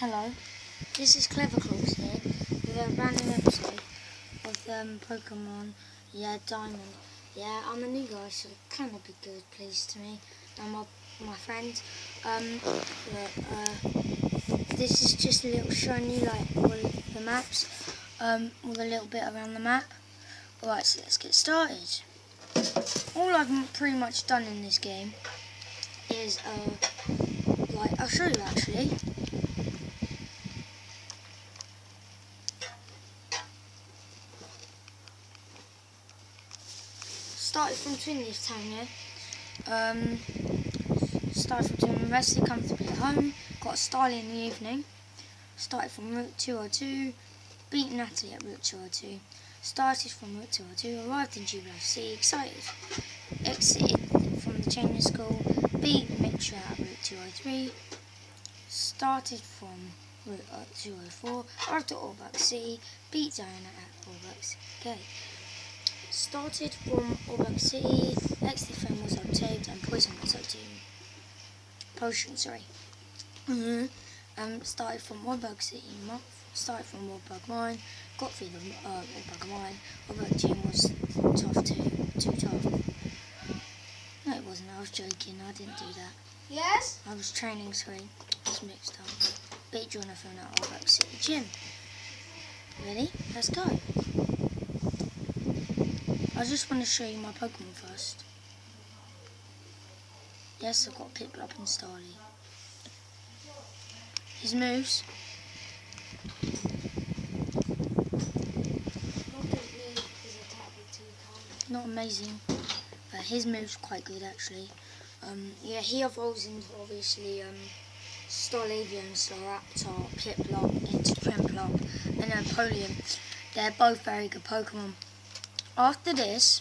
Hello, this is Clever Claws here with a random episode of um, Pokemon Yeah Diamond. Yeah, I'm a new guy, so kind of be good, please, to me and my, my friends. Um, uh, this is just a little showing you like all the maps, um, with a little bit around the map. Alright, so let's get started. All I've pretty much done in this game is, uh, like, I'll show you actually. Started from Twinleaf Town, yeah. Um, started from Twinleaf, rested comfortably at home, got a Starly in the evening, started from Route 202, beat Natalie at Route 202, started from Route 202, arrived in Jubilife City, excited, exited from the Chamber School, beat Mitchell at Route 203, started from Route 204, arrived at Oreburgh C, beat Diana at Oreburgh Gate started from Oreburgh City, XFM was obtained and Poison was obtained. Potion, sorry. Mm-hmm. Um, started from Oreburgh City, started from Oreburgh Mine, got through the uh, Mine. Oreburgh team was tough too, too tough. No, it wasn't. I was joking. I didn't do that. Yes? I was training, sorry. it's mixed up. Beat Jonathan at Oreburgh City Gym. Ready? Let's go. I just want to show you my Pokemon first. Yes, I've got Piplup and Starly. His moves. Not amazing, but his moves quite good actually. Um, yeah, he evolves into obviously um, Starlavian, Staraptor, Piplup into Prinplup, and then Polium. They're both very good Pokemon. After this,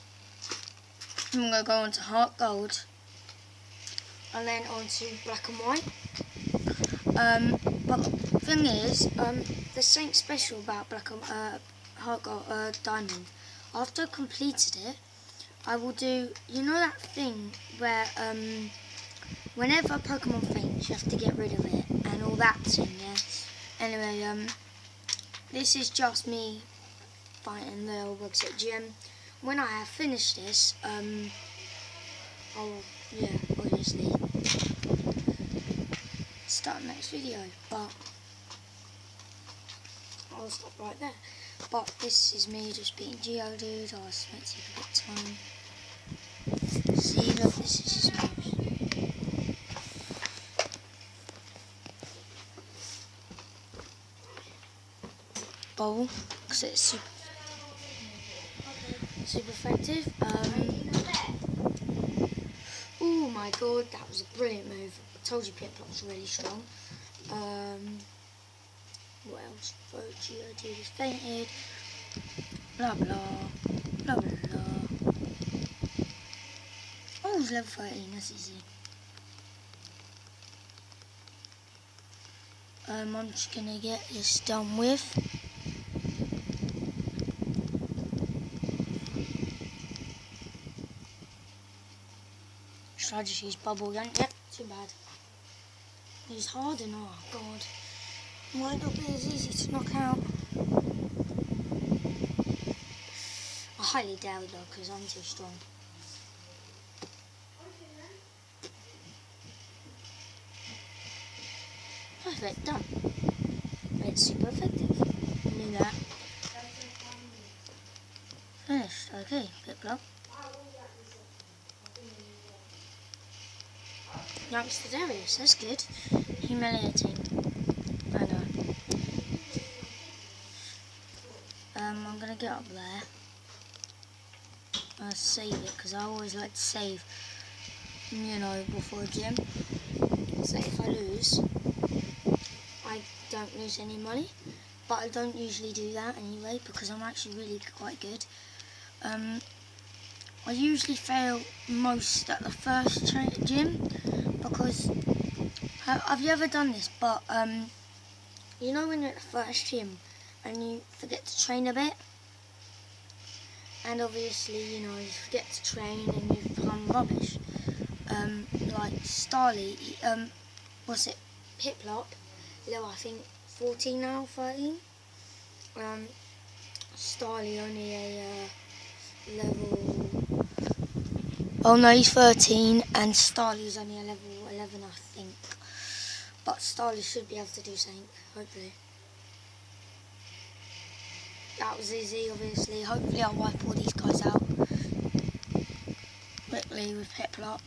I'm going to go on to Heart Gold and then on to Black and White. Um, but the thing is, um, there's something special about Black and uh, Heart Gold uh, Diamond. After I completed it, I will do, you know that thing where um, whenever a Pokemon faints, you have to get rid of it and all that thing, yeah? Anyway, um, this is just me fighting the old website gym. When I have finished this, um, I'll, yeah, obviously start the next video, but I'll stop right there. But this is me just being Geodude, I was meant a bit time. See, look, this is his. Bowl, because it's super super effective. Um, oh my god, that was a brilliant move. I told you Piplup was really strong. Um, what else? Geodude has fainted. Blah blah. Blah blah blah. Oh, it's level 13, that's easy. Um, I'm just gonna get this done with. Should I just use bubble gun? Yep, too bad. Use harden, oh god. Might not be as easy to knock out. I highly doubt it though, because I'm too strong. Perfect, done. It's super effective. I that. Finished, okay, Youngster Darius, that's good. Humiliating. I know. Um, I'm gonna get up there. I'll save it because I always like to save, you know, before a gym. So if I lose, I don't lose any money. But I don't usually do that anyway because I'm actually really quite good. Um, I usually fail most at the first gym because have you ever done this? But um, you know when you're at first gym and you forget to train a bit, and obviously you know you forget to train and you become rubbish. Um, like Starly, um, what's it? Piplup, level, I think, 14 now, 13. Um, Starly only a uh, level. Oh no, he's 13, and Starly's only a level 11, I think. But Starly should be able to do something, hopefully. That was easy, obviously. Hopefully, I'll wipe all these guys out quickly with Piplup,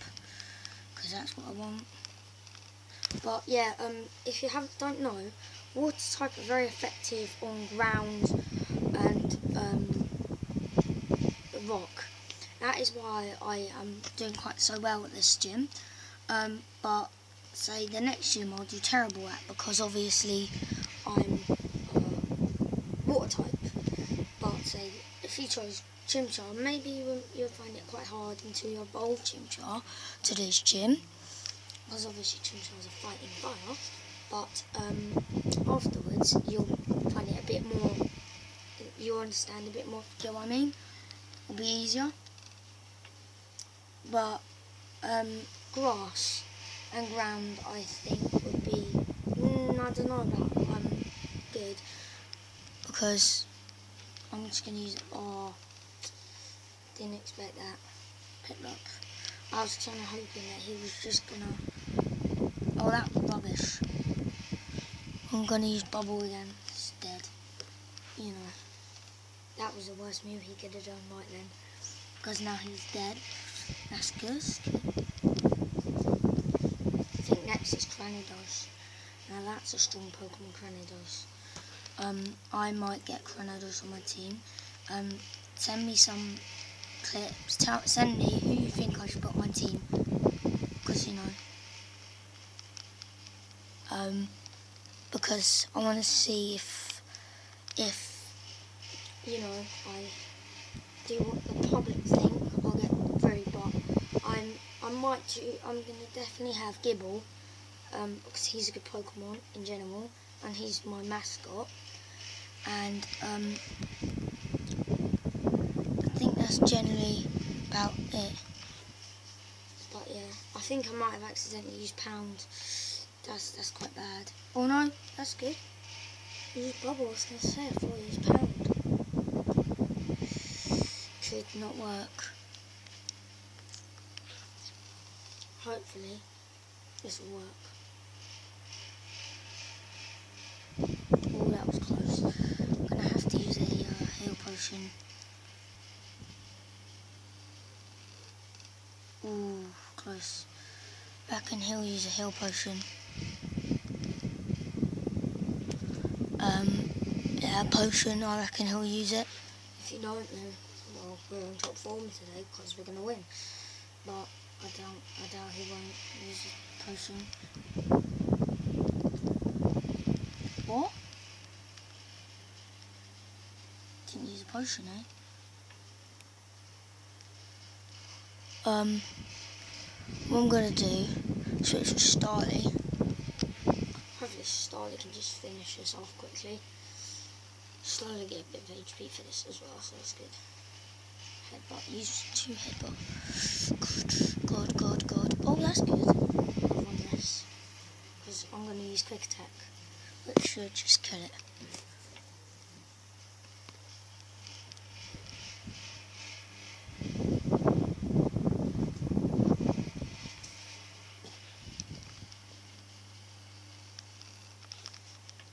because that's what I want. But yeah, um, if you have don't know, water type are very effective on ground and um, rock. That is why I am doing quite so well at this gym. Um, but say the next gym I'll do terrible at because obviously I'm uh, water type. But say if you chose Chimchar, maybe you, you'll find it quite hard until you evolve Chimchar to this gym because obviously Chimchars a fighting fire, but um, afterwards you'll find it a bit more, you'll understand a bit more, do you know what I mean? It'll be easier. But um, grass and ground I think would be, mm, I don't know about um, good, because I'm just to use, oh, didn't expect that, Piplup. I was kind of hoping that he was just gonna. Oh, that was rubbish. I'm gonna use bubble again instead. You know, that was the worst move he could have done right then. Because now he's dead. That's good. I think next is Cranidos. Now that's a strong Pokemon, Cranidos. Um, I might get Cranidos on my team. Um, send me some clips. Tell, send me who you think I should put on my team. Because, you know. Um, because I want to see if, if, you know, I do what the public think. I'm, might do, I'm going to definitely have Gible, Um, because he's a good Pokemon in general, and he's my mascot. And um, I think that's generally about it. But yeah, I think I might have accidentally used pound. That's that's quite bad. Oh no, that's good. Use bubble, I was going to say, I thought I pound. Could not work. Hopefully, this will work. Oh, that was close. I'm to have to use a uh, heal potion. Ooh, close. Back and he'll use a heal potion. Um, yeah, potion, I reckon he'll use it. If you don't, then, well, we're on top form today because we're going to win. But I doubt, I doubt he won't use a potion. What? Didn't use a potion, eh? Um, what I'm gonna do, switch to Starly. Hopefully Starly can just finish this off quickly. Slowly get a bit of HP for this as well, so that's good. Headbutt, use two headbutt. Oh, that's good. On this, because I'm gonna use quick attack, which should just kill it.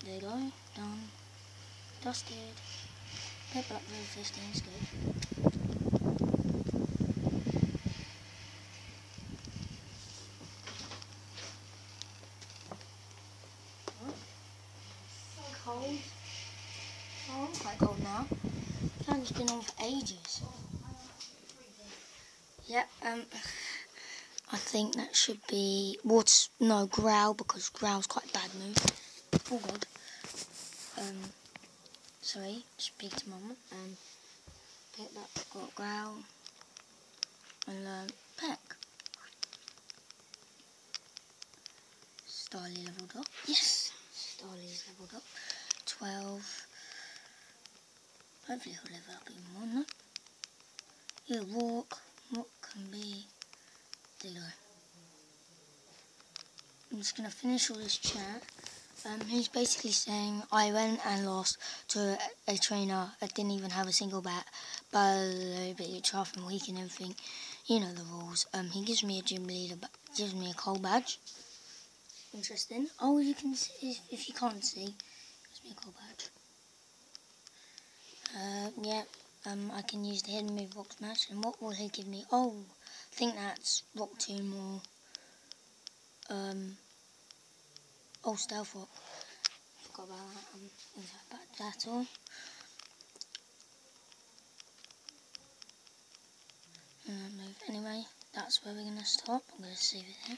There you go, done. Dusted. Paper up level 15 is good. Cold. Oh, I'm quite cold now. Fan's been on for ages. Yep, um, I think that should be what's no growl because growl's quite a bad move. Oh god um, sorry, speak to mama and get that got growl and learn peck. Starly leveled up. Yes, Starly's leveled up. 12. Hopefully he'll level up even more? He'll walk. What can be? You. I'm just going to finish all this chat Um, he's basically saying I went and lost to a, a trainer that didn't even have a single bat, but a bit tough and weak and everything. You know the rules. Um, he gives me a gym leader, but gives me a coal badge. Interesting. Oh, you can see if, if you can't see, gives me a coal badge. Uh, yeah. Um, I can use the hidden move rock smash, and what will he give me? Oh, I think that's rock tomb or um. Oh, stealth rock. Forgot about that. Um, bad? That all? Uh, move. Anyway, that's where we're gonna stop. I'm gonna save it here.